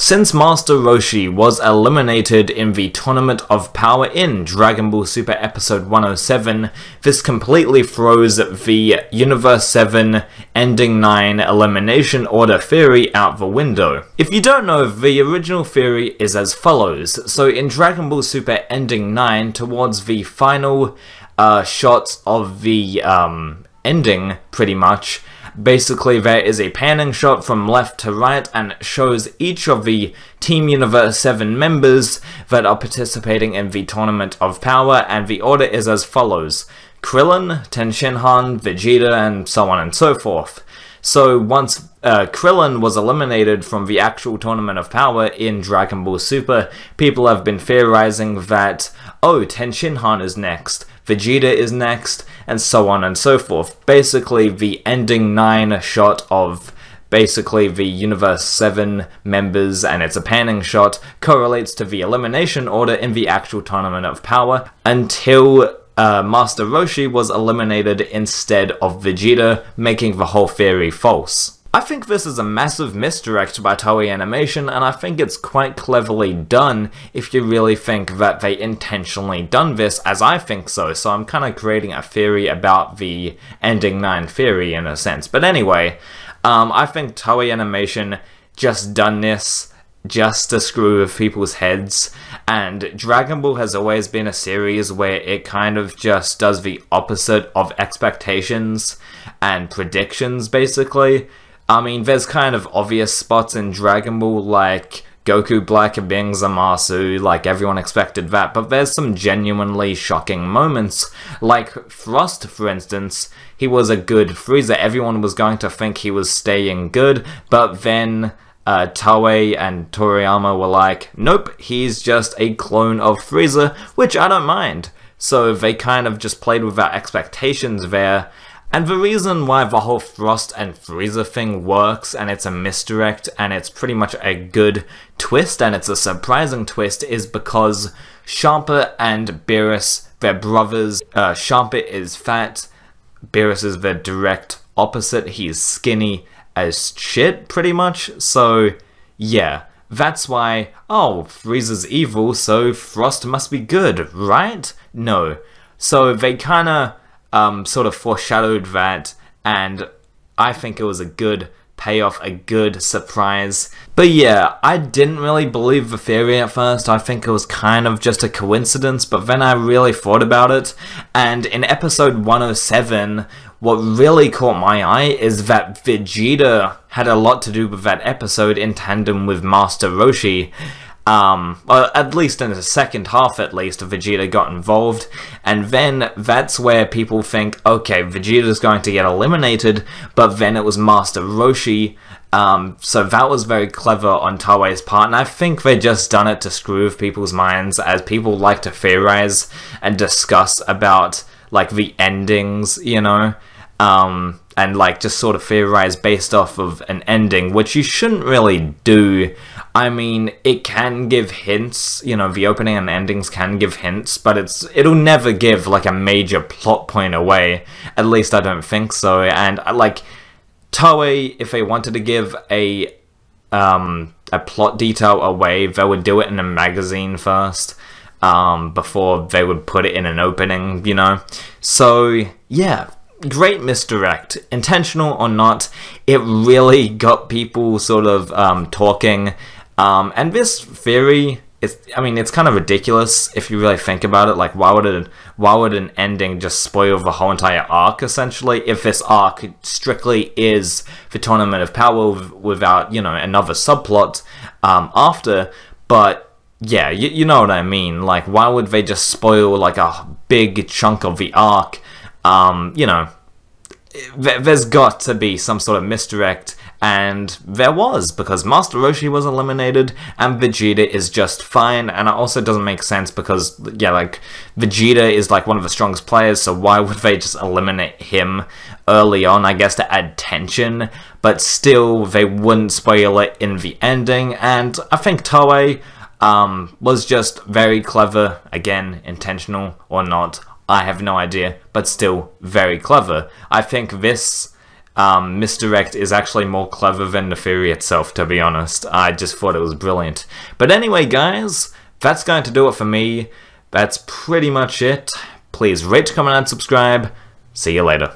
Since Master Roshi was eliminated in the Tournament of Power in Dragon Ball Super Episode 107, this completely throws the Universe 7 Ending 9 Elimination Order theory out the window. If you don't know, the original theory is as follows. So in Dragon Ball Super Ending 9, towards the final uh, shots of the um, ending, pretty much, Basically, there is a panning shot from left to right and shows each of the Team Universe 7 members that are participating in the Tournament of Power, and the order is as follows. Krillin, Tenshinhan, Vegeta, and so on and so forth. So once uh, Krillin was eliminated from the actual Tournament of Power in Dragon Ball Super, people have been theorizing that, oh, Tenshinhan is next, Vegeta is next, and so on and so forth. Basically, the ending 9 shot of basically the Universe 7 members, and it's a panning shot, correlates to the elimination order in the actual Tournament of Power until uh, Master Roshi was eliminated instead of Vegeta, making the whole theory false. I think this is a massive misdirect by Toei Animation, and I think it's quite cleverly done if you really think that they intentionally done this, as I think so, so I'm kind of creating a theory about the Ending 9 theory in a sense. But anyway, um, I think Toei Animation just done this just to screw with people's heads, and Dragon Ball has always been a series where it kind of just does the opposite of expectations and predictions, basically. I mean, there's kind of obvious spots in Dragon Ball, like Goku Black and being Zamasu, like everyone expected that, but there's some genuinely shocking moments, like Frost, for instance. He was a good Frieza, everyone was going to think he was staying good, but then uh, and Toriyama were like, nope, he's just a clone of Frieza, which I don't mind. So they kind of just played with our expectations there, and the reason why the whole Frost and Frieza thing works, and it's a misdirect, and it's pretty much a good twist, and it's a surprising twist, is because Champa and Beerus, they're brothers. Uh, Champa is fat, Beerus is the direct opposite. He's skinny as shit, pretty much. So, yeah, that's why, oh, Frieza's evil, so Frost must be good, right? No. So they kinda um, sort of foreshadowed that, and I think it was a good payoff, a good surprise. But yeah, I didn't really believe the theory at first. I think it was kind of just a coincidence, but then I really thought about it. And in episode 107, what really caught my eye is that Vegeta had a lot to do with that episode in tandem with Master Roshi. Um, well, at least in the second half, at least, Vegeta got involved, and then that's where people think, okay, Vegeta's going to get eliminated, but then it was Master Roshi, um, so that was very clever on Toei's part, and I think they just done it to screw with people's minds, as people like to theorize and discuss about, like, the endings, you know? Um, and like just sort of theorize based off of an ending, which you shouldn't really do. I mean, it can give hints, you know, the opening and endings can give hints, but it's it'll never give like a major plot point away. At least I don't think so. And uh, like Toei, if they wanted to give a um a plot detail away, they would do it in a magazine first. Um, before they would put it in an opening, you know? So, yeah, great misdirect, intentional or not, it really got people sort of um, talking. Um, and this theory, it's, I mean, it's kind of ridiculous if you really think about it. Like, why would it, why would an ending just spoil the whole entire arc? Essentially, if this arc strictly is the Tournament of Power without, you know, another subplot um, after, but. Yeah, you, you know what I mean. Like, why would they just spoil like a big chunk of the arc um, you know, there's got to be some sort of misdirect, and there was, because Master Roshi was eliminated, and Vegeta is just fine, and it also doesn't make sense because, yeah, like, Vegeta is, like, one of the strongest players, so why would they just eliminate him early on, I guess, to add tension, but still, they wouldn't spoil it in the ending, and I think Toei, um, was just very clever, again, intentional or not, I have no idea, but still very clever. I think this um, misdirect is actually more clever than the theory itself, to be honest. I just thought it was brilliant. But anyway, guys, that's going to do it for me. That's pretty much it. Please rate, comment, and subscribe. See you later.